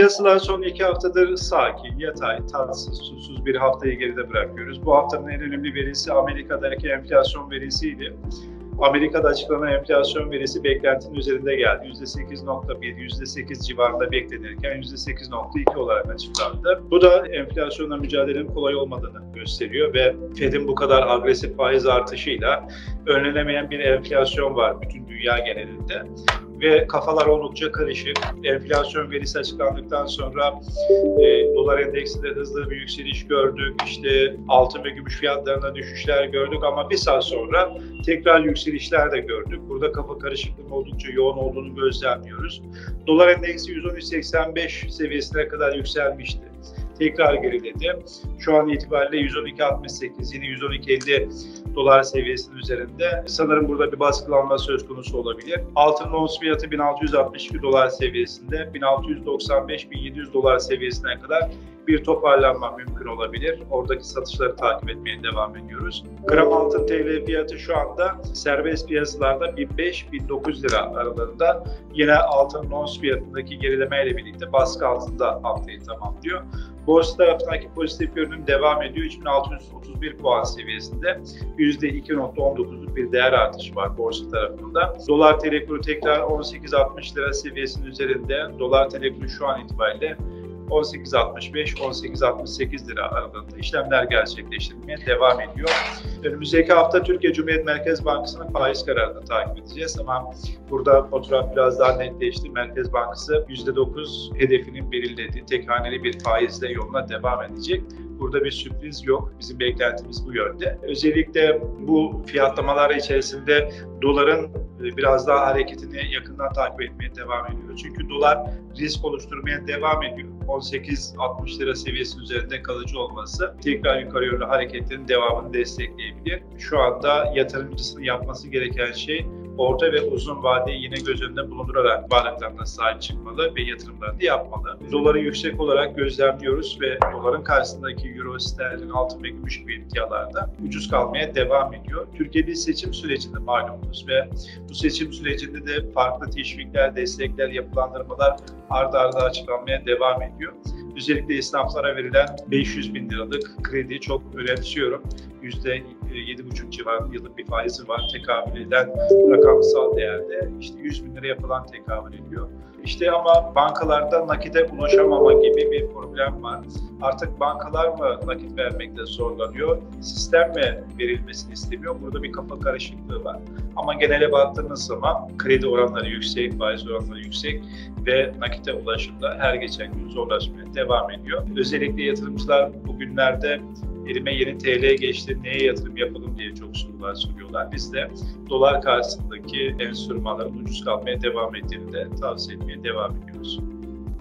Piyasalar son iki haftadır sakin, yatay, tatsız, susuz bir haftayı geride bırakıyoruz. Bu haftanın en önemli verisi Amerika'daki enflasyon verisiydi. Amerika'da açıklanan enflasyon verisi beklentinin üzerinde geldi. %8.1, %8 civarında beklenirken %8.2 olarak açıklandı. Bu da enflasyonla mücadelenin kolay olmadığını gösteriyor ve Fed'in bu kadar agresif faiz artışıyla önlenemeyen bir enflasyon var bütün dünya genelinde ve kafalar oldukça karışık. Enflasyon verisi açıklandıktan sonra e, dolar endeksinde hızlı bir yükseliş gördük. İşte altın ve gümüş fiyatlarında düşüşler gördük ama bir saat sonra tekrar yükselişler de gördük. Burada kafa karışıklığının oldukça yoğun olduğunu gözlemliyoruz. Dolar endeksi 113.85 seviyesine kadar yükselmişti tekrar geriledi. Şu an itibariyle 112.68 yine 112.50 dolar seviyesinin üzerinde. Sanırım burada bir baskılanma söz konusu olabilir. Altın ons fiyatı 1662 dolar seviyesinde 1695-1700 dolar seviyesine kadar bir toparlanma mümkün olabilir. Oradaki satışları takip etmeye devam ediyoruz. Gram altın TL fiyatı şu anda serbest piyasalarda 1005-1900 lira aralarında. Yine altın ons fiyatındaki gerilemeyle birlikte baskı altında haftayı tamamlıyor. Borsa tarafındaki pozitif görünüm devam ediyor. 3631 puan seviyesinde %2.19'luk bir değer artışı var borsa tarafında. Dolar TL kuru tekrar 18.60 lira seviyesinin üzerinde. Dolar TL kuru şu an itibariyle 18.65-18.68 lira aralığında işlemler gerçekleştirmeye devam ediyor. Önümüzdeki hafta Türkiye Cumhuriyet Merkez Bankası'nın faiz kararını takip edeceğiz ama burada fotoğraf biraz daha netleşti. Merkez Bankası %9 hedefinin belirlediği tek haneli bir faizle yoluna devam edecek. Burada bir sürpriz yok. Bizim beklentimiz bu yönde. Özellikle bu fiyatlamalar içerisinde doların biraz daha hareketini yakından takip etmeye devam ediyor. Çünkü dolar risk oluşturmaya devam ediyor. 18-60 lira seviyesi üzerinde kalıcı olması tekrar yukarı yönlü hareketlerin devamını destekleyebilir. Şu anda yatırımcısının yapması gereken şey orta ve uzun vadeyi yine göz önünde bulundurarak varlıklarına sahip çıkmalı ve yatırımlarını yapmalı. Doları yüksek olarak gözlemliyoruz ve doların karşısındaki euro, sterlin, altın ve gümüş gibi emtialarda ucuz kalmaya devam ediyor. Türkiye bir seçim sürecinde malumunuz ve bu seçim sürecinde de farklı teşvikler, destekler, yapılandırmalar ardı ardı açıklanmaya devam ediyor. Özellikle esnaflara verilen 500 bin liralık krediyi çok önemsiyorum. %7,5 civarında yıllık bir faizi var. Tekabül eden rakamsal değerde işte 100 bin lira yapılan tekabül ediyor. İşte ama bankalarda nakite ulaşamama gibi bir problem var. Artık bankalar mı nakit vermekte zorlanıyor, sistem mi verilmesini istemiyor? Burada bir kafa karışıklığı var. Ama genele baktığınız zaman kredi oranları yüksek, faiz oranları yüksek ve nakite ulaşımda her geçen gün zorlaşmaya devam ediyor. Özellikle yatırımcılar bugünlerde elime yeni TL geçti, neye yatırım yapalım diye çok sorular soruyorlar. Biz de dolar karşısındaki enstrümanların ucuz kalmaya devam ettiğini de tavsiye etmeye devam ediyoruz.